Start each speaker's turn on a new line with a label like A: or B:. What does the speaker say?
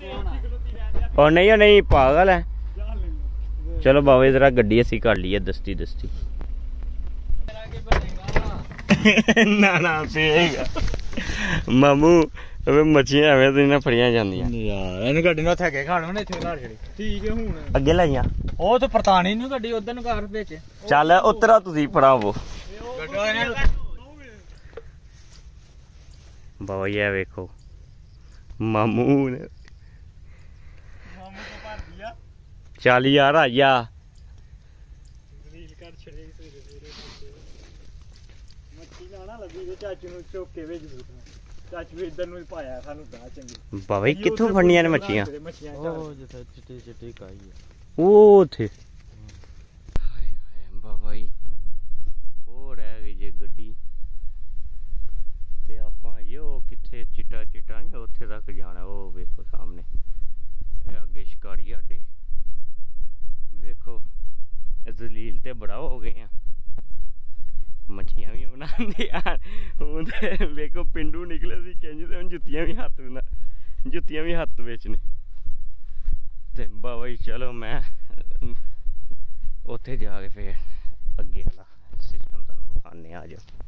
A: ਉਹ ਨਹੀਂ ਉਹ ਨਹੀਂ ਪਾਗਲ ਹੈ। ਚਲੋ ਬਾਵੇ ਜ਼ਰਾ ਗੱਡੀ ਅਸੀਂ ਕਰ ਲਈਏ ਦਸਤੀ ਦਸਤੀ। ਨਾ ਨਾ ਪੀਏਗਾ ਮਾਮੂ ਵੇ ਮੱਛੀਆਂ ਐਵੇਂ ਤੇ ਨਾ ਫੜੀਆਂ ਜਾਂਦੀਆਂ।
B: ਯਾਰ ਇਹਨੂੰ ਗੱਡੀ ਨੂੰ ਥੱਕੇ ਖਾਣ ਨੇ ਇੱਥੇ ਘਰ ਛੜੀ।
C: ਠੀਕ ਹੈ ਹੁਣ।
A: ਅੱਗੇ ਲਾਈਆਂ।
B: ਉਹ ਤਾਂ ਪਰਤਾਣੀ ਨੂੰ ਗੱਡੀ ਉਧਰ ਨੂੰ ਘਰ ਵਿੱਚ।
A: ਚੱਲ ਉਤਰਾ ਤੁਸੀਂ ਫੜਾਵੋ। ਬਾਬਾ ਇਹ ਵੇਖੋ। ਮਾਮੂ ਨੇ
C: ਆ
A: ਚੱਲ ਯਾਰ ਆਇਆ
C: ਰੀਲ ਕਰ ਛੜੇ ਸਵੇਰੇ ਸਵੇਰੇ ਮੱਛੀ ਨਾ ਨਾ ਲੱਗੀ ਤੇ ਚਾਚੂ ਨੂੰ ਚੁੱਕ ਕੇ ਭੇਜ ਦੂਗਾ ਚਾਚੂ ਇੱਧਰ ਨੂੰ ਹੀ ਪਾਇਆ ਸਾਨੂੰ ਦਾ ਚੰਗੀ।
A: ਬਾਬਾ ਜੀ ਕਿੱਥੋਂ ਫੜਨੀਆਂ ਨੇ ਮੱਛੀਆਂ?
B: ਉਹ ਜਿੱਥੇ ਚਿੱਟੀ ਚਿੱਟੀ ਕਾਈ ਹੈ
A: ਉਹ ਉਥੇ। ਹਾਏ ਹਾਏ ਬਾਬਾ ਜੀ ਉਹ ਰਹਿ ਗਈ ਜੇ ਗੱਡੀ। ਤੇ ਆਪਾਂ ਜੀ ਉਹ ਕਿੱਥੇ ਚਿੱਟਾ ਚਿੱਟਾ ਨਹੀਂ ਉੱਥੇ ਤੱਕ ਜਾਣਾ ਉਹ ਵੇਖੋ ਸਾਹਮਣੇ। ਇਹ ਅੱਗੇ ਸ਼ਿਕਾਰੀ ਆਡੇ ਵੇਖੋ ਜ਼ਲੀਲ ਤੇ ਬੜਾ ਹੋ ਗਏ ਆ। ਮੱਛੀਆਂ ਵੀ ਬਣਾਉਂਦੇ ਆ। ਹੁਣ ਤੇ ਵੇਖੋ ਪਿੰਡੂ ਨਿਕਲੇ ਸੀ ਕਹਿੰਦੇ ਤੇ ਹੁਣ ਜੁੱਤੀਆਂ ਵੀ ਹੱਥ ਨਾਲ ਜੁੱਤੀਆਂ ਵੀ ਹੱਥ ਵਿੱਚ ਨੇ ਤੇ ਬਾਬਾ ਜੀ ਚਲੋ ਮੈਂ ਉੱਥੇ ਜਾ ਕੇ ਫੇਰ ਅੱਗੇ ਵਾਲਾ ਸਿਸਟਮ ਤੁਹਾਨੂੰ ਦਿਖਾਉਂਦੇ ਆ, ਆ ਜਾਓ